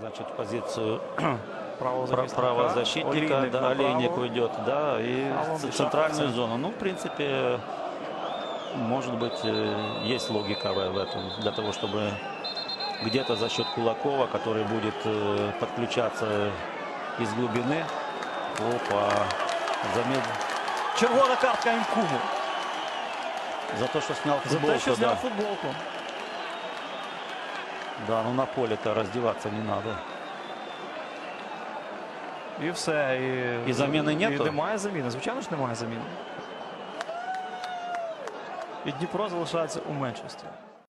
Значит, позицию правозащитника, Олійник да. Олейник уйдет, да, и А центральную зону. Ну, в принципе, может быть, э, есть логика в этом, для того, чтобы где-то за счет Кулакова, который будет э, подключаться из глубины. Опа, замед... Червона картка Інкуму. За то, что снял За футболку, те, що да. футболку. Да, ну на поле-то раздеваться не надо. І все. І, І заміни І нету? немає заміни. Звичайно ж немає заміни. І Дніпро залишається у меншості.